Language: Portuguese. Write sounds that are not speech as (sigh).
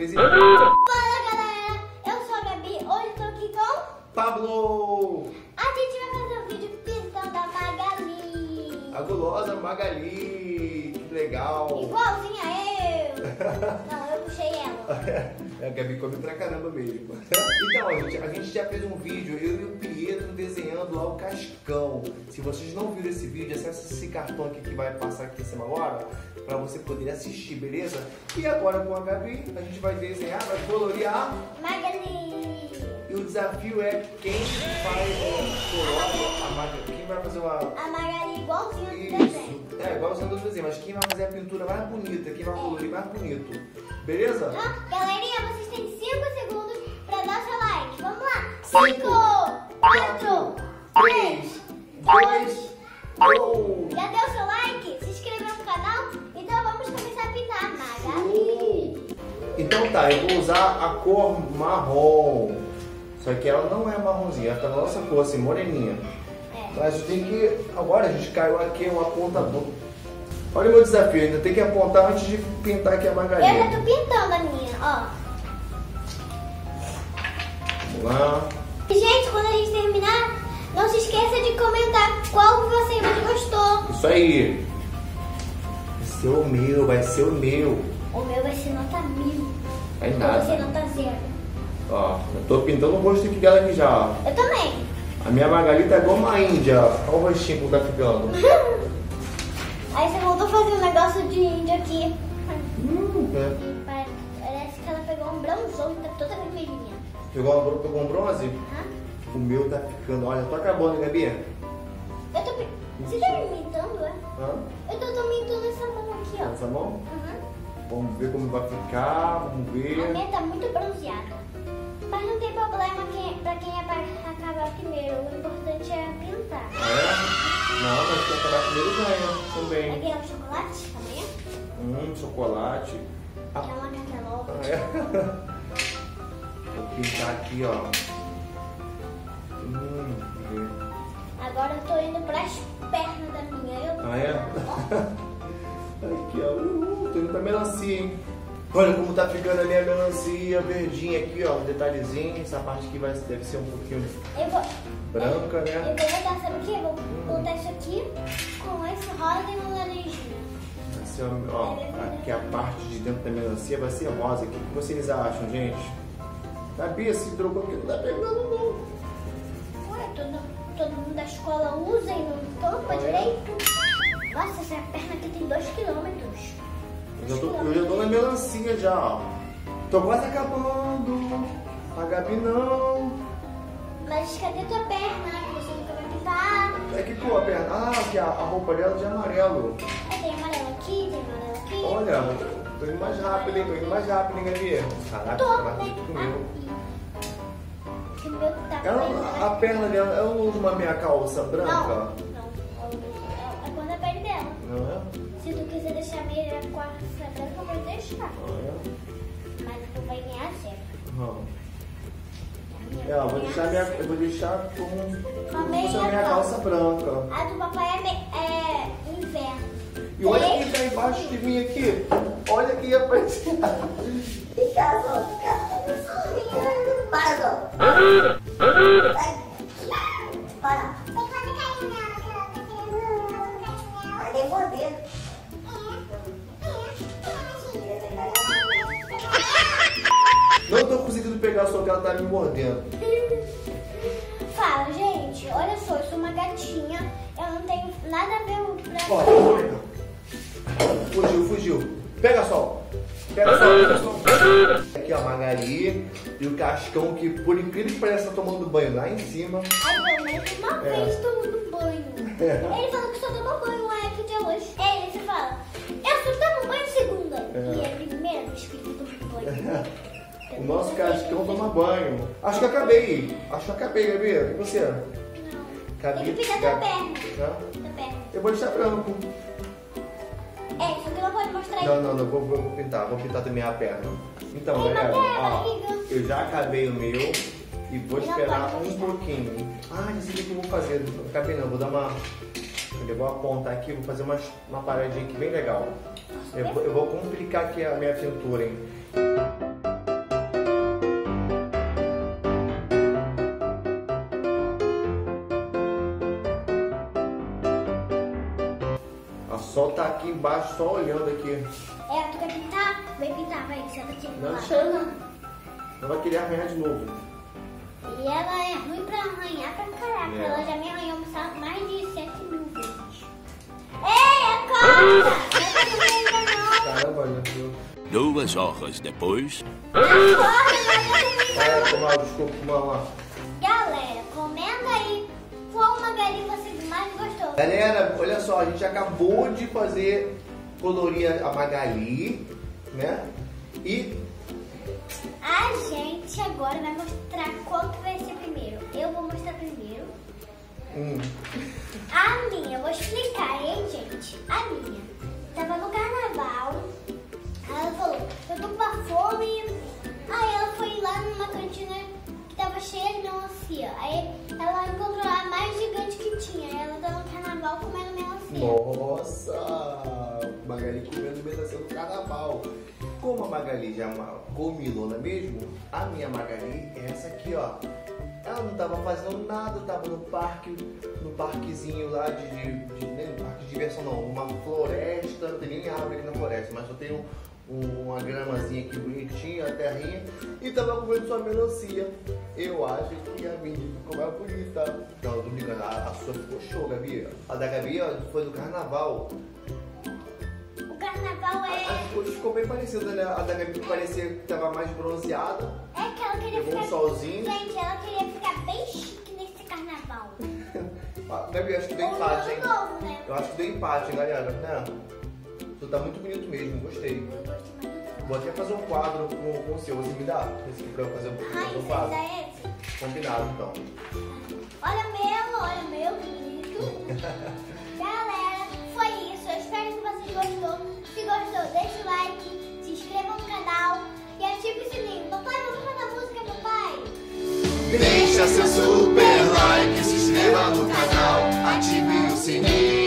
fez Fala galera, eu sou a Gabi, hoje tô aqui com... Pablo! A gente vai fazer um vídeo pintando a Magali. A gulosa Magali! Que legal! Igualzinha eu. (laughs) A Gabi come pra caramba mesmo. Então, gente, a gente já fez um vídeo, eu e o Pietro desenhando lá o cascão. Se vocês não viram esse vídeo, acesse esse cartão aqui que vai passar aqui em cima agora, pra você poder assistir, beleza? E agora com a Gabi, a gente vai desenhar, vai colorir a... Magali. E o desafio é quem faz o colore, a Magali, quem vai fazer uma... A Magali igualzinha do desenho. Isso, é, igual do desenho, mas quem vai fazer a pintura mais bonita, quem vai colorir mais bonito. Beleza? Ah, galerinha, vocês têm 5 segundos pra dar seu like. Vamos lá. Cinco, 5, 4, 3, 2, 1. Já deu seu like? Se inscreveu no canal? Então vamos começar a pintar a Magali. Então tá, eu vou usar a cor marrom. Só que ela não é marronzinha, ela tá na nossa cor, assim, moreninha. É. Mas tenho que. Agora a gente caiu aqui um apontador. Olha o meu desafio, ainda tem que apontar antes de pintar aqui a Eu já tô pintando a minha, ó. Vamos lá. Gente, quando a gente terminar, não se esqueça de comentar qual você mais gostou. Isso aí. Vai ser o meu, vai ser o meu. O meu vai ser nota mil. Vai O meu vai ser nada. nota zero. Ó, eu tô pintando o rosto aqui dela aqui já. ó. Eu também. A minha margarita é igual uma índia. Olha o rostinho como tá ficando. (laughs) Aí você voltou a fazer um negócio de índio aqui. Hum, é. Parece que ela pegou um bronzão, tá toda vermelhinha. Pegou, um- pegou um bronze? Hã? O meu tá ficando. Olha, tô acabando, Gabi. Eu tô... Você tá me imitando, é? Hã? Eu tô, tô imitando essa mão aqui, ó. Essa mão? Uhum. Vamos ver como vai ficar. Vamos A ver. minha tá muito bronzeada. Mas não tem problema quem, pra quem é acabar primeiro. O importante é pintar. Ah, é? Não, mas quem acabar primeiro ganha também. Aqui é o chocolate também. Hum, chocolate. É uma cantaloupe. Ah, é? Vou pintar aqui, ó. Hum, ver. Agora eu tô indo pras pernas da minha. Eu... Ah, é? (laughs) Aqui, ó. Indo pra melancia, hein? Olha como tá ficando ali a melancia verdinha aqui, ó. Um detalhezinho. Essa parte aqui vai, deve ser um pouquinho Eu vou, branca, eu né? vou botar, sabe o que? Eu vou botar isso aqui com esse rosa e um laranjinha. Vai ser, ó, aqui a parte de dentro da melancia vai ser rosa. O que vocês acham, gente? Gabi, esse truco aqui não tá pegando, não. Ué, todo, todo mundo da escola usa e não tampa é? direito. Nossa, essa perna aqui tem 2 quilômetros. Eu já, tô, eu já tô na melancia já, ó. Tô quase acabando. A Gabi não. Mas cadê tua perna que você nunca vai pintar? É que cor a perna? Ah, aqui a, a roupa dela é de amarelo. É, tem amarelo aqui, tem amarelo aqui. Olha, tô indo mais rápido, hein? Tô indo mais rápido, hein, Gabi? Caraca, Tô, tá mais né? rápido que o meu. Aqui. O meu tá Ela, a né? perna dela, ela não usa uma meia calça branca? Não, não. É a cor da pele dela. Não é? Deixar meia com a branca, pode deixar. É? Mas tu vai ganhar. Não. Minha É, eu vou deixar, ganhar minha, zero. eu vou deixar com meia fosse a minha calça. branca. A do papai é, me- é inverno. E olha quem tá embaixo de mim aqui. Olha quem apareceu. Fica só, pegar só que ela tá me mordendo. (laughs) Fala, gente, olha só, eu sou uma gatinha. Eu não tenho nada a ver pra. Ó, fugiu, fugiu. Pega sol. Pega sol, pega sol. Aqui ó, a Magali e o Cascão que por incrível que pareça tá tomando banho lá em cima. Ai, pelo menos uma É. vez tomando banho. É. Ele falou que só toma banho é aqui de hoje. Ele, você fala, eu só tomo banho segunda. É. E é primeira vez que ele toma banho. (laughs) O nosso Cascão toma banho. Acho que acabei. Acho que acabei, Gabi. E você? Não. Gabi, tua Gabi. perna. Tá? Eu vou deixar branco. É, só que não pode mostrar. Não, não, não, vou, vou pintar, vou pintar também a perna. Então, galera, ó, eu já acabei o meu e vou esperar um pouquinho. Ah, já sei o que eu vou fazer. Não acabei não, vou dar uma. Eu vou apontar aqui, vou fazer uma, uma paradinha aqui bem legal. Eu, vou- eu vou complicar aqui a minha pintura, hein? Sol tá aqui embaixo, só olhando aqui. É, tu quer pintar? Vem pintar, vai, senta aqui Não chega. Não vai querer arranhar de novo. E ela é ruim pra arranhar pra caraca. É. Ela já me arranhou mais de 7 mil vezes. Ei, acorda! Tá. Caramba, olha. eu- Duas horas depois. Acorda, tá É, tomar, desculpa, vamos lá. Galera, olha só, a gente acabou de fazer colorir a Magali, né? E A gente agora vai mostrar qual que vai ser primeiro. Eu vou mostrar primeiro. hum, A minha, eu vou explicar, hein, gente? A minha. Tava no carnaval. Ela falou, eu tô com fome. Aí ela foi lá numa cantina que tava cheia de melancia. Aí ela encontrou a mais gigante que tinha. Ela tá no carnaval comendo melancia. nossa, Magali comendo imitação do carnaval. Como a Magali já é uma comilona mesmo, a minha Magali é essa aqui, ó. Ela não tava fazendo nada, tava no parque, no parquezinho lá de, de, nem no parque de diversão não, uma floresta, não tem nem árvore aqui na floresta, mas só tem um, um- uma gramazinha aqui bonitinha, a terrinha, e tava comendo sua melancia. Eu acho que a minha ficou mais bonita. Não, eu tô brincando, a, a sua ficou show, Gabi. A da Gabi ó, foi do carnaval. O carnaval A- é. As cores ficou bem parecida, né? A da Gabi parecia que tava mais bronzeada. É que ela queria um ficar. solzinho. Gente, ela queria ficar bem chique nesse carnaval. (laughs) Ah, Gabi, acho que deu empate, hein? novo, né? Eu acho que deu empate, galera, né? Tu tá muito bonito mesmo, gostei. Eu gostei mais do Vou até fazer um quadro com, com o seu, você me dá? Esse aqui pra eu fazer, um- Ai, fazer um quadro. esse? Combinado, então. Olha o meu, olha o meu, bonito. Galera, foi isso. Eu espero que vocês gostou. Se gostou, deixa o like, se inscreva no canal e ative o sininho. Papai, vamos cantar música, papai? Deixa seu super like, se inscreva no canal, ative o sininho.